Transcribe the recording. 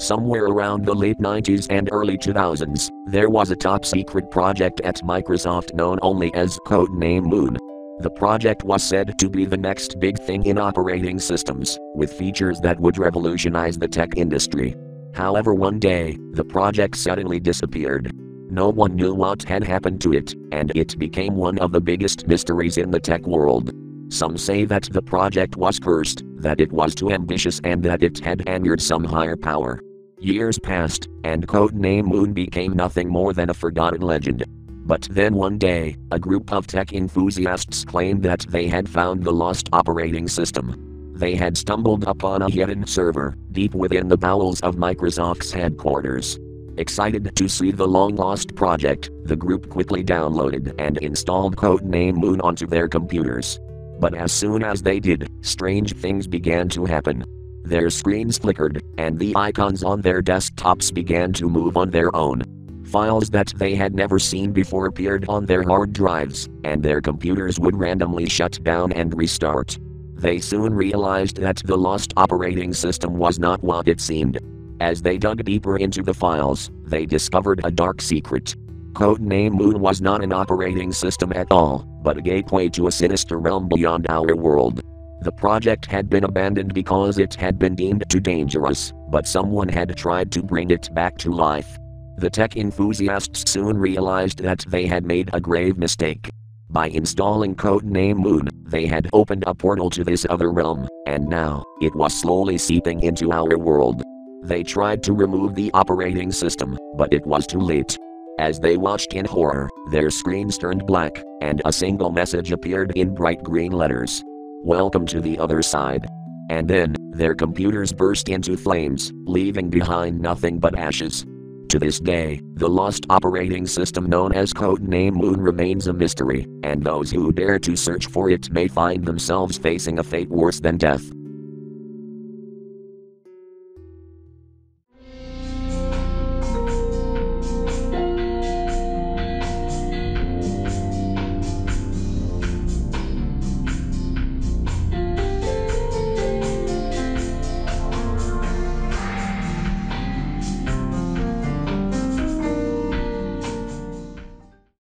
Somewhere around the late 90s and early 2000s, there was a top secret project at Microsoft known only as Codename Moon. The project was said to be the next big thing in operating systems, with features that would revolutionize the tech industry. However, one day, the project suddenly disappeared. No one knew what had happened to it, and it became one of the biggest mysteries in the tech world. Some say that the project was cursed, that it was too ambitious, and that it had angered some higher power. Years passed, and Codename Moon became nothing more than a forgotten legend. But then one day, a group of tech enthusiasts claimed that they had found the lost operating system. They had stumbled upon a hidden server, deep within the bowels of Microsoft's headquarters. Excited to see the long lost project, the group quickly downloaded and installed Codename Moon onto their computers. But as soon as they did, strange things began to happen. Their screens flickered, and the icons on their desktops began to move on their own. Files that they had never seen before appeared on their hard drives, and their computers would randomly shut down and restart. They soon realized that the lost operating system was not what it seemed. As they dug deeper into the files, they discovered a dark secret. Codename Moon was not an operating system at all, but a gateway to a sinister realm beyond our world. The project had been abandoned because it had been deemed too dangerous, but someone had tried to bring it back to life. The tech enthusiasts soon realized that they had made a grave mistake. By installing Codename Moon, they had opened a portal to this other realm, and now, it was slowly seeping into our world. They tried to remove the operating system, but it was too late. As they watched in horror, their screens turned black, and a single message appeared in bright green letters Welcome to the other side. And then, their computers burst into flames, leaving behind nothing but ashes. To this day, the lost operating system known as Codename Moon remains a mystery, and those who dare to search for it may find themselves facing a fate worse than death.